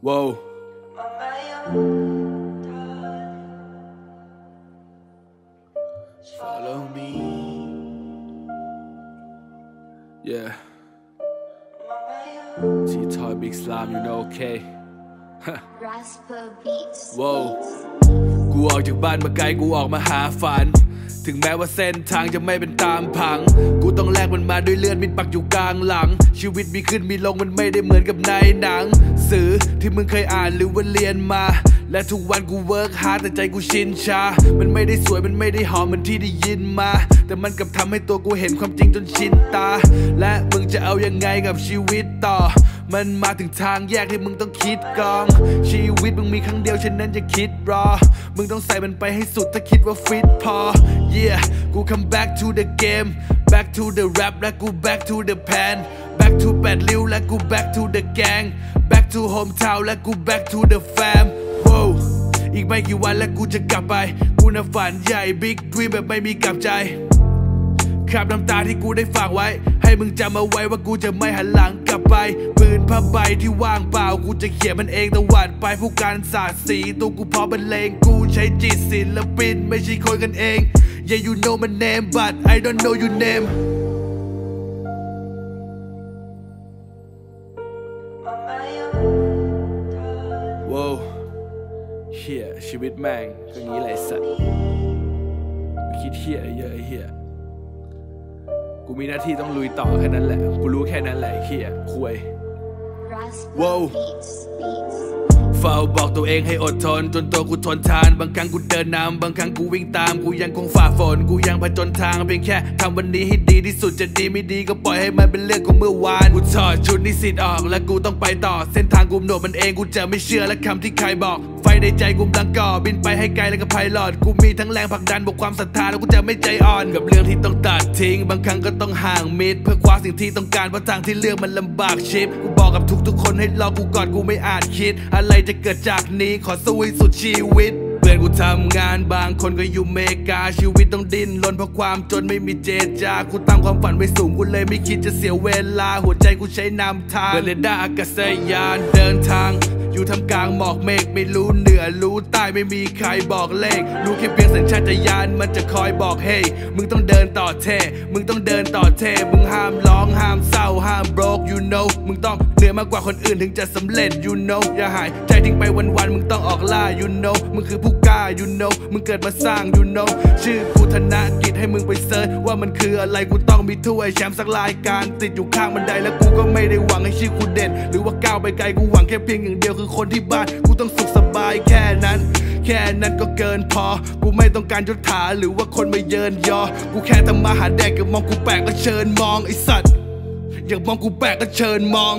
Whoa. Follow me. Yeah. T Toy Big Slime, you know, okay? Rasper Beats. Whoa. กูออกจากบ้านมาไกลกูออกมาหาฝัน ถึงแม้ว่าเส้นทางจะไม่เป็นตามผัง กูต้องแลกมันมาด้วยเลือดมิดปักอยู่กลางหลัง ชีวิตมีขึ้นมีลงมันไม่ได้เหมือนกับในหนัง สื่อที่มึงเคยอ่านหรือว่าเรียนมา และทุกวันกู work hard แต่ใจกูชินชา มันไม่ได้สวยมันไม่ได้หอมเหมือนที่ได้ยินมา แต่มันกลับทำให้ตัวกูเห็นความจริงจนชินตา และมึงจะเอายังไงกับชีวิตต่อ มันมาถึงทางแยกที่มึงต้องคิดกรอง ชีวิตมึงมีครั้ง ฉะนั้นจะคิดรอ มึงต้องใส่มันไปให้สุดถ้าคิดว่าฟิตพอ yeah กู come back to the game back to the rap และกู back to the pan back to แปดริ้วและกู back to the gang back to hometown และกู back to the fam wow อีกไม่กี่วันและกูจะกลับไป กูน่ะฝันใหญ่ big dream แบบไม่มีกลับใจ ครับน้ำตาที่กูได้ฝากไว้ ให้มึงจำเอาไว้ว่ากูจะไม่หันหลังกลับไป ปืนผ้าใบที่ว่างเปล่า กูจะเขียนมันเองตะวันไปผู้การสาดสีตัวกูพร้อมบรรเลงกูใช้จิตศิลปิน ไม่ใช่คนกันเอง Yeah you know my name but I don't know your name wow เฮียชีวิตแม่งก็งี้แหละไอ้สัตว์คิดเฮียอะไรเยอะเฮีย กูมีหน้าที่ต้องลุยต่อแค่นั้นแหละ กูรู้แค่นั้นแหละไอ้เฮียคุย Rasper Whoa. Beats. เฝ้าบอกตัวเองให้อดทน จนตัวกูทนทาน บางครั้งกูเดินนำบางครั้งกูวิ่งตาม กูยังคงฝ่าฝน กูยังผจญทางเพียงแค่ทำวันนี้ให้ดีที่สุดจะดีไม่ดีก็ปล่อยให้มันเป็นเรื่องของเมื่อวาน กูถอดชุดนิสิตออก และกูต้องไปต่อ เส้นทางกูหนดมันเองกูจะไม่เชื่อและคำที่ใครบอก ไฟในใจกูดังก่อบินไปให้ไกลแล้วก็ไพลอตกูมีทั้งแรงผลักดันบวกความศรัทธาแล้วกูจะไม่ใจอ่อนกับเรื่องที่ต้องตัดทิ้ง บางครั้งก็ต้องห่างมิตรเพื่อคว้าสิ่งที่ต้องการเพราะทางที่เลือกมันลำบากชิบกูบอกกับทุกๆคนให้รอกูก่อนกูไม่อาจคิด อะไรจะเกิดจากนี้ขอสู้ให้สุดชีวิตเพื่อนกูทำงานบางคนก็อยู่เมกาชีวิตต้องดิ้นรนเพราะความจนไม่มีเจจากูตั้งความฝันไว้สูงกูเลยไม่คิดจะเสียเวลา หัวใจกูใช้นำทางเบลด้าอากาศยานเดินทางอยู่ทำกลางหมอกเมฆไม่รู้เหนือรู้ใต้ไม่มีใครบอกเลข รู้แค่เพียงสัญชาตญาณมันจะคอยบอกเฮ้ยมึงต้องเดินต่อเท่มึงต้องเดินต่อเท่มึงห้ามร้องห้า know มึงต้องเหนือมากกว่าคนอื่นถึงจะสำเร็จ you know อย่าหายใจทิ้งไปวันๆมึงต้องออกล่า you know มึงคือผู้กล้า you know มึงเกิดมาสร้าง you know ชื่อกูธนกิจให้มึงไปเซิร์ชว่ามันคืออะไรกูต้องมีถ้วยแชมป์สักรายการติดอยู่ข้างบันไดแล้วกูก็ไม่ได้หวังให้ชื่อกูเด่น หรือว่าก้าวไปไกลกูหวังแค่เพียงอย่างเดียวคือคนที่บ้านกูต้องสุขสบายแค่นั้นแค่นั้นก็เกินพอ กูไม่ต้องการยศถาหรือว่าคนมาเยินยอ กูแค่ทำมาหาแดกกับมองกูแปลกก็เชิญมองไอสัตว์ อยากมองกูแปลกก็เชิญมอง